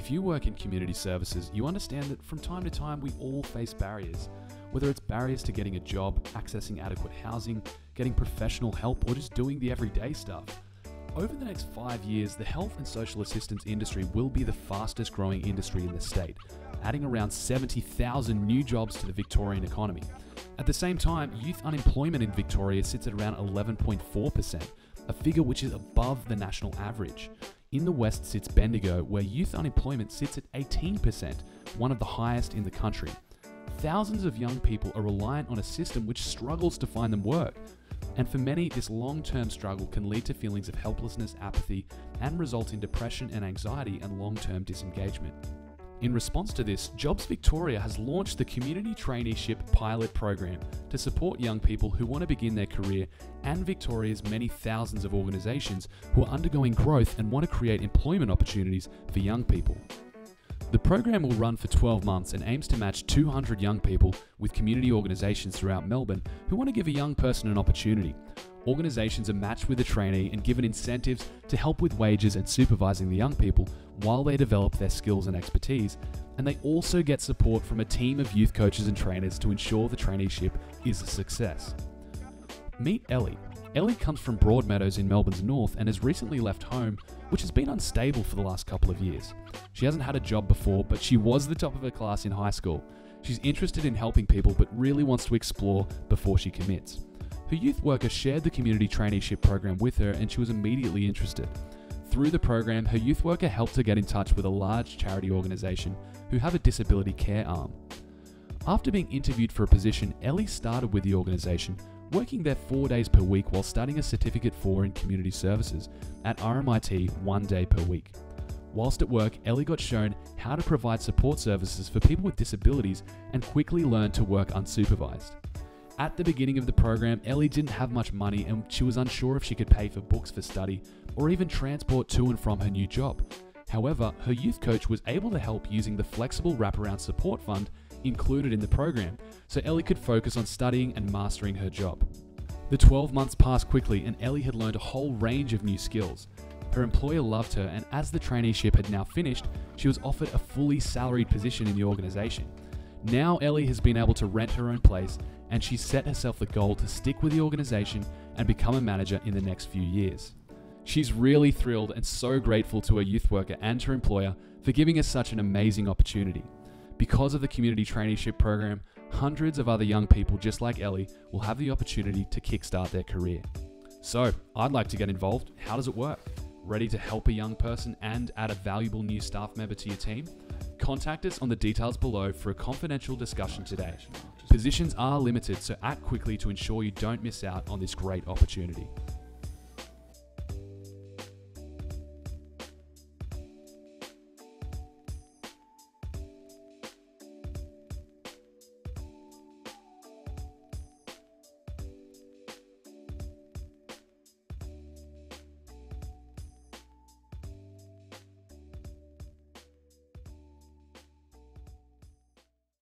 If you work in community services, you understand that from time to time we all face barriers. Whether it's barriers to getting a job, accessing adequate housing, getting professional help, or just doing the everyday stuff. Over the next five years, the health and social assistance industry will be the fastest growing industry in the state, adding around 70,000 new jobs to the Victorian economy. At the same time, youth unemployment in Victoria sits at around 11.4%, a figure which is above the national average. In the west sits Bendigo, where youth unemployment sits at 18%, one of the highest in the country. Thousands of young people are reliant on a system which struggles to find them work. And for many, this long term struggle can lead to feelings of helplessness, apathy, and result in depression and anxiety and long term disengagement. In response to this, Jobs Victoria has launched the Community Traineeship Pilot Program to support young people who want to begin their career and Victoria's many thousands of organisations who are undergoing growth and want to create employment opportunities for young people. The program will run for 12 months and aims to match 200 young people with community organisations throughout Melbourne who want to give a young person an opportunity. Organisations are matched with a trainee and given incentives to help with wages and supervising the young people while they develop their skills and expertise, and they also get support from a team of youth coaches and trainers to ensure the traineeship is a success. Meet Ellie. Ellie comes from Broadmeadows in Melbourne's north and has recently left home, which has been unstable for the last couple of years. She hasn't had a job before, but she was the top of her class in high school. She's interested in helping people but really wants to explore before she commits. Her youth worker shared the community traineeship program with her and she was immediately interested. Through the program, her youth worker helped her get in touch with a large charity organisation who have a disability care arm. After being interviewed for a position, Ellie started with the organisation, working there four days per week while studying a Certificate 4 in Community Services at RMIT one day per week. Whilst at work, Ellie got shown how to provide support services for people with disabilities and quickly learned to work unsupervised. At the beginning of the program, Ellie didn't have much money and she was unsure if she could pay for books for study or even transport to and from her new job. However, her youth coach was able to help using the flexible wraparound support fund included in the program, so Ellie could focus on studying and mastering her job. The 12 months passed quickly, and Ellie had learned a whole range of new skills. Her employer loved her, and as the traineeship had now finished, she was offered a fully salaried position in the organisation. Now, Ellie has been able to rent her own place, and she's set herself the goal to stick with the organisation and become a manager in the next few years. She's really thrilled and so grateful to her youth worker and her employer for giving us such an amazing opportunity. Because of the community traineeship program, hundreds of other young people just like Ellie will have the opportunity to kickstart their career. So, I'd like to get involved. How does it work? Ready to help a young person and add a valuable new staff member to your team? Contact us on the details below for a confidential discussion today. Positions are limited, so act quickly to ensure you don't miss out on this great opportunity.